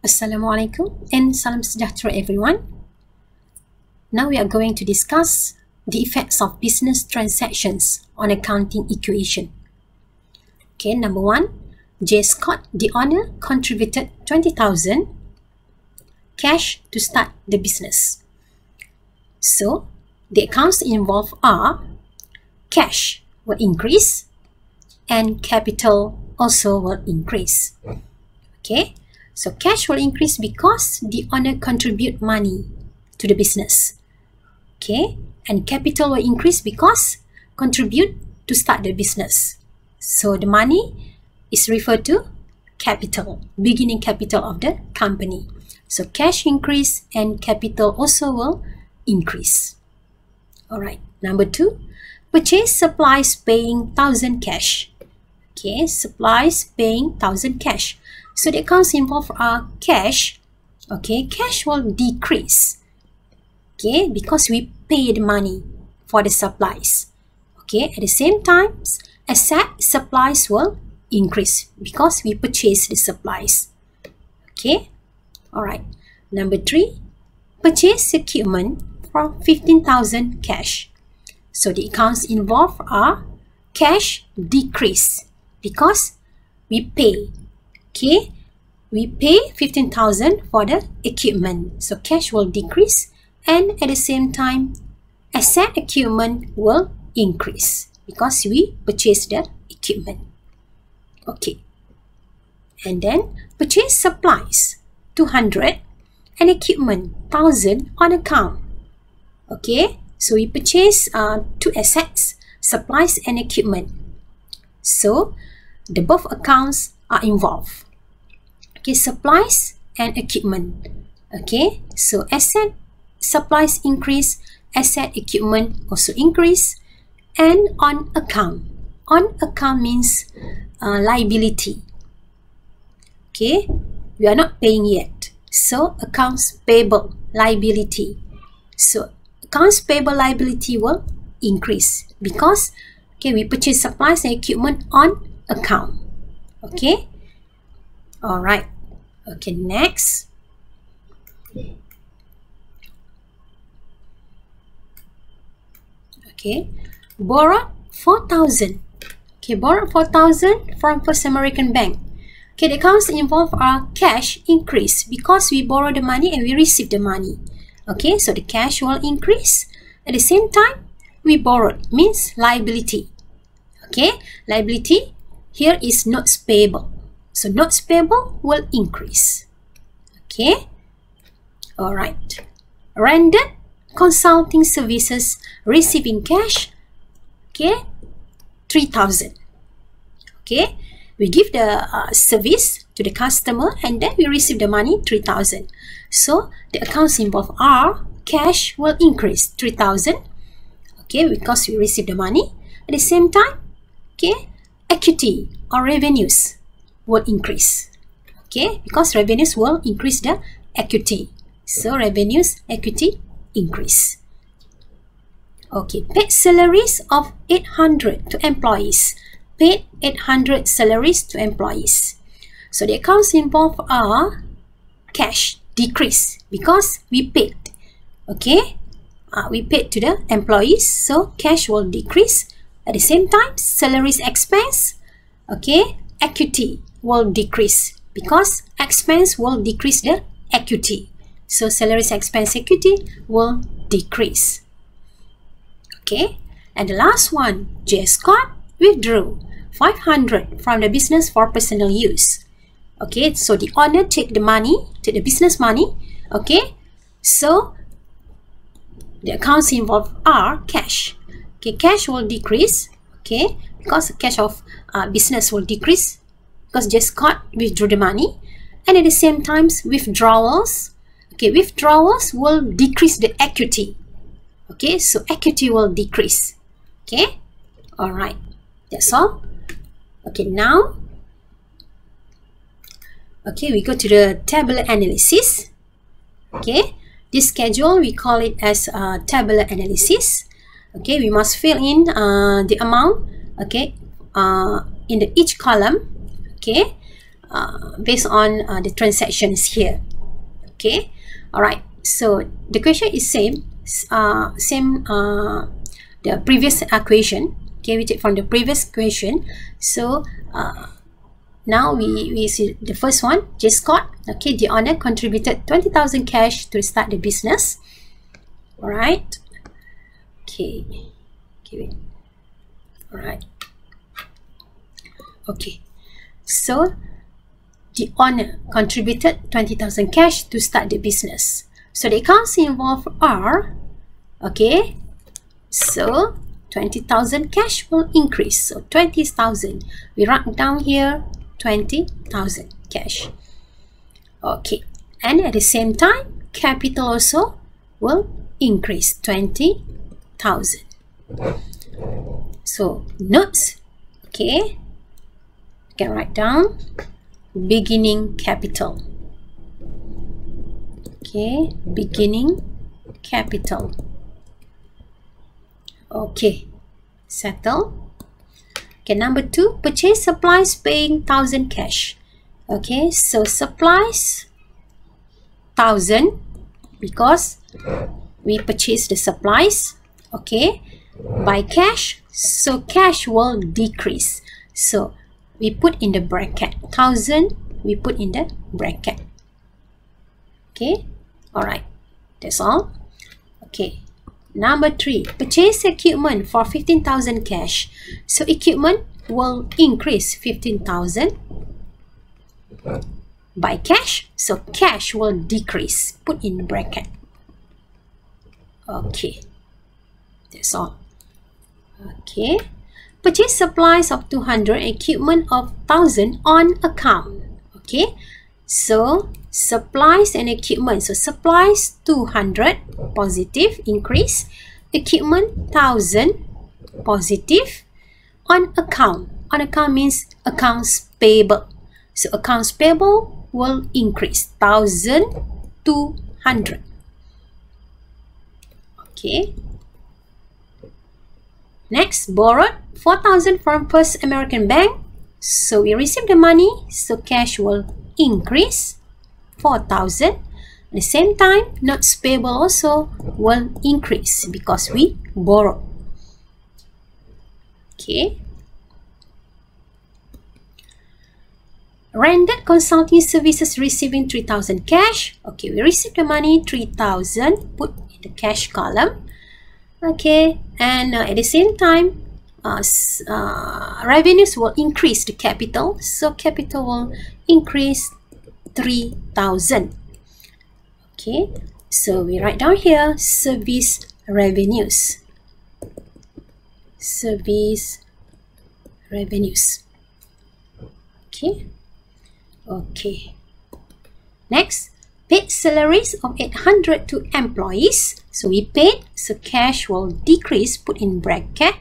Assalamualaikum and salam sejahtera everyone. Now we are going to discuss the effects of business transactions on accounting equation. Okay, number one, J. Scott, the owner, contributed 20,000 cash to start the business. So, the accounts involved are cash will increase and capital also will increase. Okay, so cash will increase because the owner contribute money to the business. Okay, and capital will increase because contribute to start the business. So the money is referred to capital, beginning capital of the company. So cash increase and capital also will increase. Alright, number two, purchase supplies paying 1000 cash. Okay, supplies paying 1000 cash. So the accounts involved are cash. Okay, cash will decrease. Okay, because we paid money for the supplies. Okay, at the same time, asset supplies will increase because we purchase the supplies. Okay, alright. Number three, purchase equipment for 15,000 cash. So the accounts involved are cash decrease because we pay okay we pay 15000 for the equipment. So cash will decrease and at the same time asset equipment will increase because we purchase the equipment. Okay. And then purchase supplies 200 and equipment 1000 on account. Okay so we purchase uh, two assets supplies and equipment. So the both accounts are involved. Okay, supplies and equipment. Okay, so asset supplies increase, asset equipment also increase, and on account. On account means uh, liability. Okay, we are not paying yet. So accounts payable liability. So accounts payable liability will increase because okay we purchase supplies and equipment on account okay. All right. Okay next. Okay. Borrow 4000 okay borrow 4000 from first american bank. Okay the accounts involved are cash increase because we borrow the money and we receive the money. Okay so the cash will increase. At the same time we borrowed means liability. Okay liability here is notes payable. So notes payable will increase. Okay. All right. Rendered consulting services receiving cash. Okay. 3000. Okay. We give the uh, service to the customer and then we receive the money 3000. So the accounts involved are cash will increase 3000. Okay. Because we receive the money. At the same time, okay, equity or revenues will increase. Okay, because revenues will increase the equity. So revenues, equity increase. Okay, paid salaries of 800 to employees. Paid 800 salaries to employees. So the accounts involved are cash decrease because we paid. Okay, uh, we paid to the employees, so cash will decrease at the same time, salaries expense, okay, equity will decrease because expense will decrease the equity. So salaries expense equity will decrease. Okay, and the last one, J. Scott withdrew 500 from the business for personal use. Okay, so the owner take the money, take the business money. Okay, so the accounts involved are cash okay cash will decrease okay because cash of uh, business will decrease because J. Scott withdrew the money. And at the same times withdrawals okay withdrawals will decrease the equity okay so equity will decrease okay. All right that's all. Okay now okay we go to the tabular analysis okay. This schedule we call it as uh, tabular analysis okay we must fill in uh, the amount okay uh, in the each column okay uh, based on uh, the transactions here. Okay, all right. So the question is same, uh, same uh, the previous equation. Okay, we take from the previous question. So uh, now we, we see the first one, J. Scott. Okay, the owner contributed 20,000 cash to start the business. All right. Okay. Okay. All right. Okay. So the owner contributed 20,000 cash to start the business. So the accounts involved are, okay, so 20,000 cash will increase. So 20,000. We write down here 20,000 cash. Okay. And at the same time, capital also will increase 20,000. So notes, okay, you can write down beginning capital. Okay, beginning capital. Okay, settle. Okay, number two, purchase supplies paying thousand cash. Okay, so supplies thousand because we purchase the supplies. Okay, by cash, so cash will decrease. So we put in the bracket thousand. We put in the bracket. Okay, all right. That's all. Okay. Number three, purchase equipment for 15,000 cash. So equipment will increase 15,000 by cash. So cash will decrease. Put in bracket. Okay. That's all. Okay. Purchase supplies of 200, equipment of 1000 on account. Okay. So, supplies and equipment. So, supplies 200, positive, increase. Equipment 1000, positive. On account. On account means accounts payable. So, accounts payable will increase 1200. Okay. Next, borrowed 4,000 from First American Bank. So we receive the money, so cash will increase 4,000. At the same time, notes payable also will increase because we borrow. Okay. Rendered consulting services receiving 3,000 cash. Okay, we receive the money 3,000, put in the cash column okay and uh, at the same time uh, uh, revenues will increase the capital. So capital will increase 3000 okay so we write down here service revenues. Service revenues. Okay. Okay. Next paid salaries of 800 to employees. So we paid, so cash will decrease, put in bracket.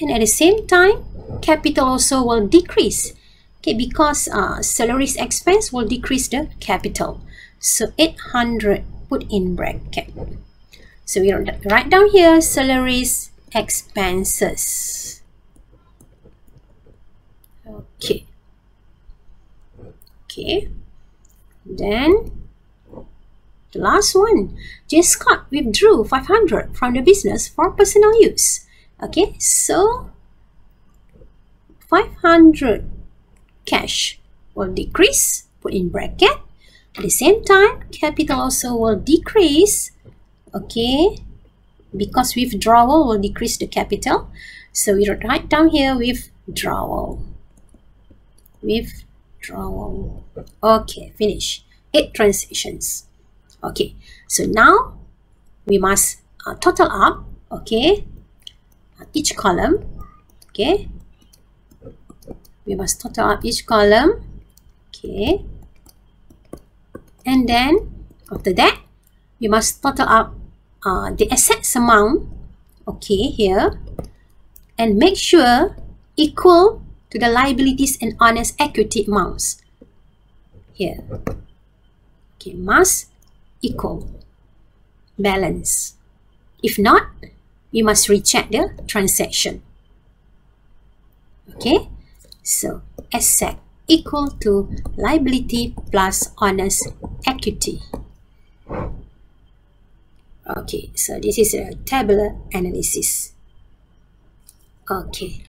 And at the same time, capital also will decrease. Okay, because uh, salaries expense will decrease the capital. So 800 put in bracket. So we write down here salaries expenses. Okay. Okay. Then the last one, J. Scott withdrew 500 from the business for personal use. Okay, so 500 cash will decrease, put in bracket. At the same time, capital also will decrease, okay, because withdrawal will decrease the capital. So we write down here withdrawal. Withdrawal. Okay, finish. Eight transactions. Okay, so now we must uh, total up, okay, uh, each column, okay. We must total up each column, okay. And then after that, we must total up uh, the assets amount, okay, here, and make sure equal to the liabilities and owner's equity amounts here. Okay, must equal balance. If not, we must recheck the transaction. Okay, so asset equal to liability plus owner's equity. Okay, so this is a tabular analysis. Okay.